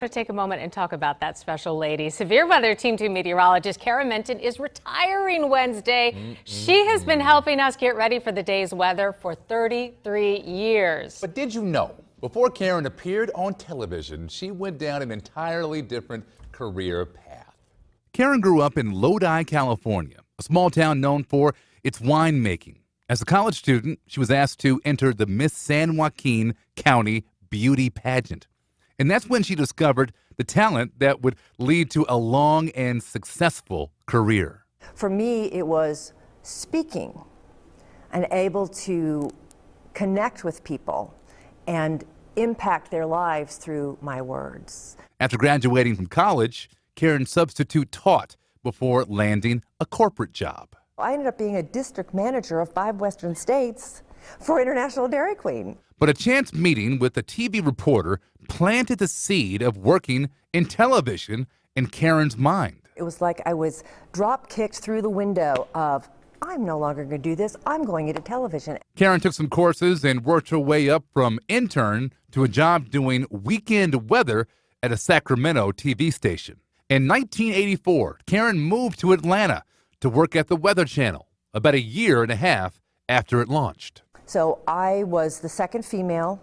to take a moment and talk about that special lady. Severe Weather Team 2 meteorologist Karen Minton is retiring Wednesday. Mm -hmm. She has been helping us get ready for the day's weather for 33 years. But did you know, before Karen appeared on television, she went down an entirely different career path. Karen grew up in Lodi, California, a small town known for its winemaking. As a college student, she was asked to enter the Miss San Joaquin County beauty pageant. And that's when she discovered the talent that would lead to a long and successful career. For me, it was speaking and able to connect with people and impact their lives through my words. After graduating from college, Karen substitute taught before landing a corporate job. I ended up being a district manager of five Western states for International Dairy Queen. But a chance meeting with a TV reporter planted the seed of working in television in Karen's mind. It was like I was drop kicked through the window of, I'm no longer going to do this. I'm going into television. Karen took some courses and worked her way up from intern to a job doing weekend weather at a Sacramento TV station. In 1984, Karen moved to Atlanta to work at the Weather Channel about a year and a half after it launched. So I was the second female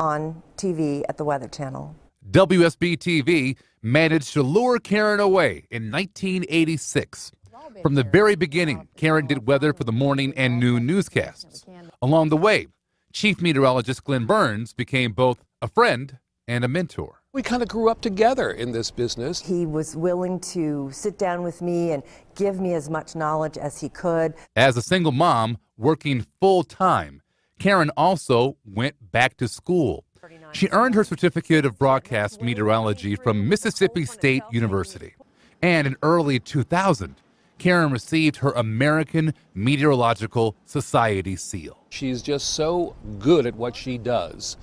on TV at the Weather Channel. WSB TV managed to lure Karen away in 1986. From the very beginning, Karen did weather for the morning and noon newscasts. Along the way, Chief Meteorologist Glenn Burns became both a friend and a mentor. We kind of grew up together in this business. He was willing to sit down with me and give me as much knowledge as he could. As a single mom working full time, Karen also went back to school. She earned her certificate of broadcast meteorology from Mississippi State University. And in early 2000, Karen received her American Meteorological Society seal. She's just so good at what she does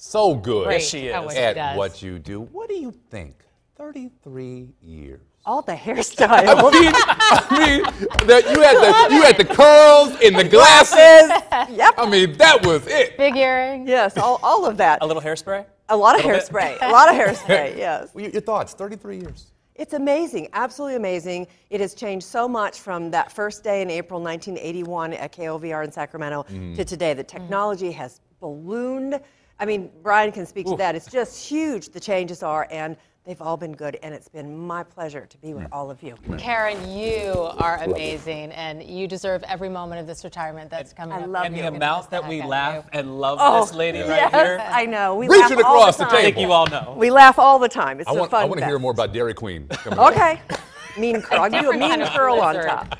so good yes, she is. at what you do. What do you think? 33 years. All the hairstyles. I mean, I mean that you had the you had the curls and the glasses. Yep. I mean, that was it. Big earrings. Yes, all, all of that. A little hairspray. A lot of hairspray. a lot of hairspray. Yes. Your thoughts? 33 years. It's amazing, absolutely amazing. It has changed so much from that first day in April 1981 at KOVR in Sacramento mm. to today. The technology mm. has ballooned I mean, Brian can speak Ooh. to that. It's just huge, the changes are, and they've all been good, and it's been my pleasure to be with mm. all of you. Karen, you are amazing, and you deserve every moment of this retirement that's coming I up. love and you. the amount that we laugh and love oh, this lady yes, right here. I know. We Reach laugh it across the, the, table. I think you all know. We laugh all the time. It's I want, fun I want to hear more about Dairy Queen. okay. mean curl. I'll give you a mean curl on top.